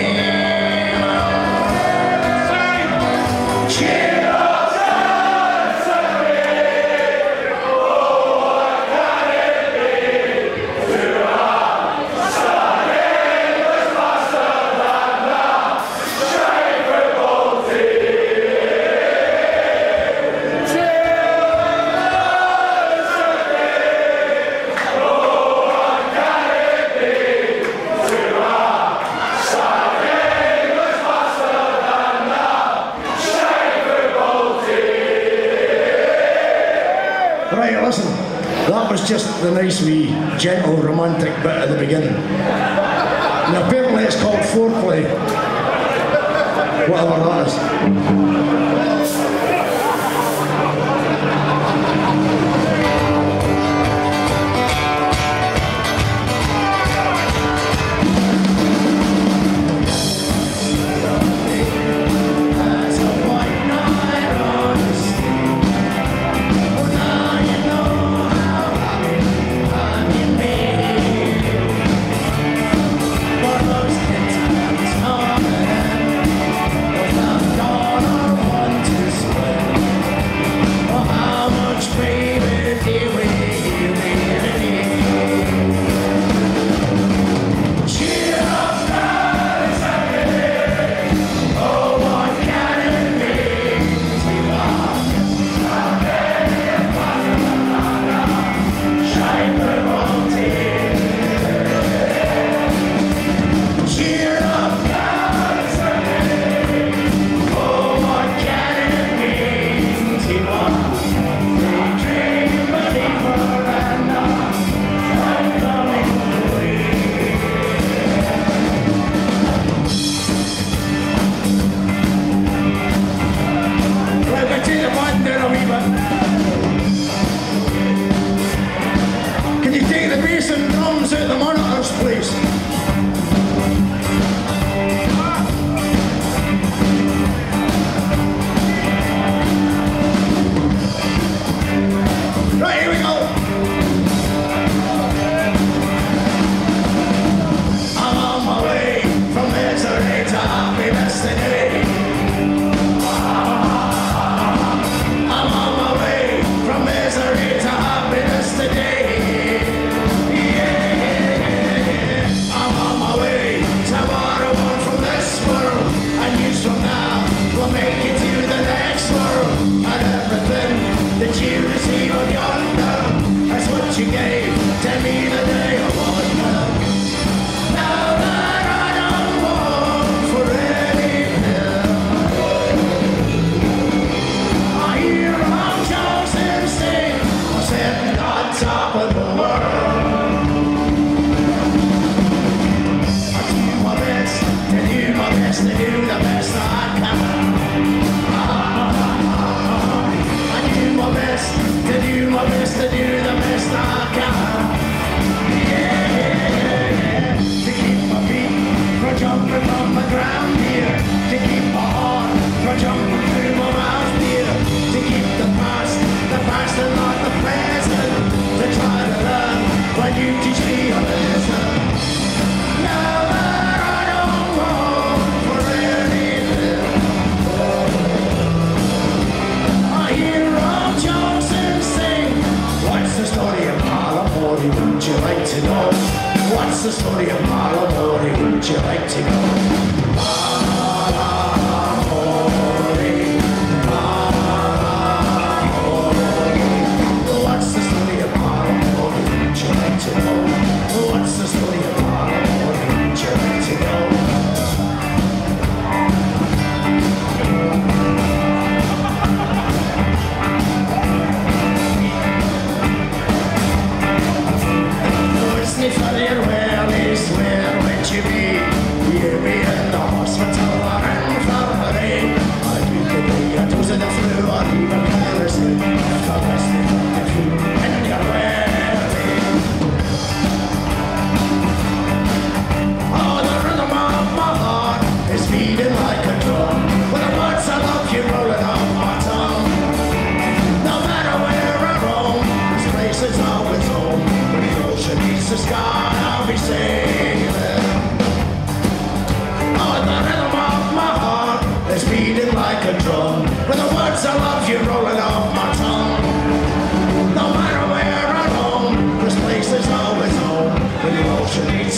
Yeah. just the nice wee gentle romantic bit at the beginning. Apparently it's called foreplay. Whatever that is. the bass and drums at the monitor's place. would you like to know? What's the story of Balamory? Would you like to know? Ah,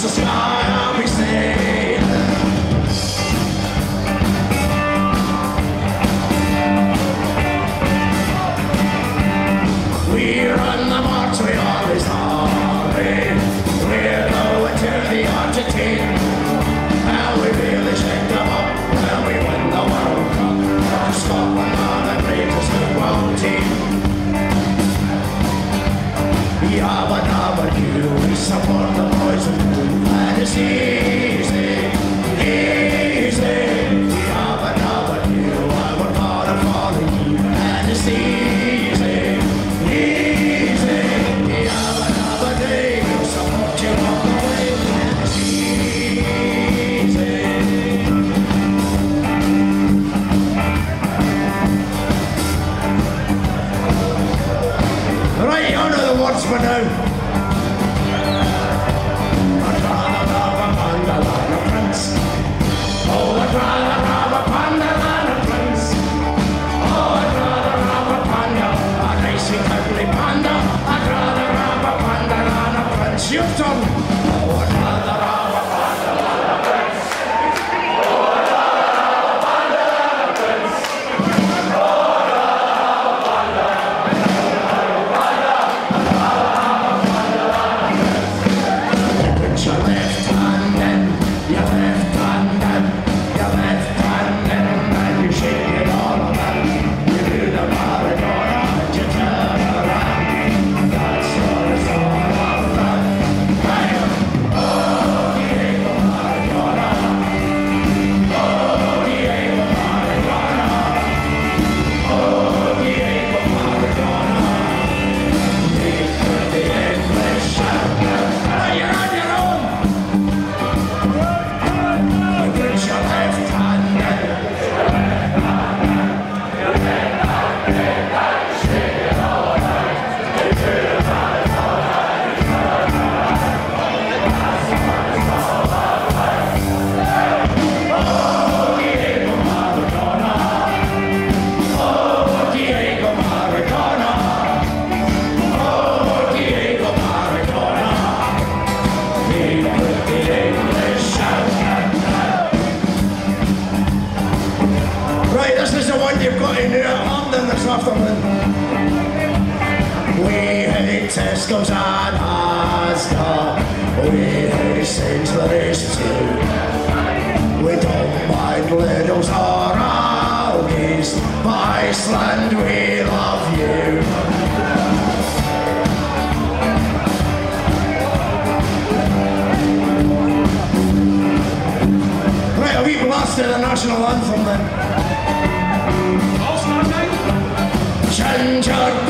social. I would, I would you support the boys and fight disease? what you've got in your hand and. We hate Tesco's and Asda. We hate Sainsbury's too. We don't mind Lidl's or Aldi's, but Iceland, we love you. Right, a wee blast of the national anthem then. drunk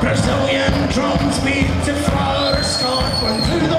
Brazilian drums beat to far Scotland through the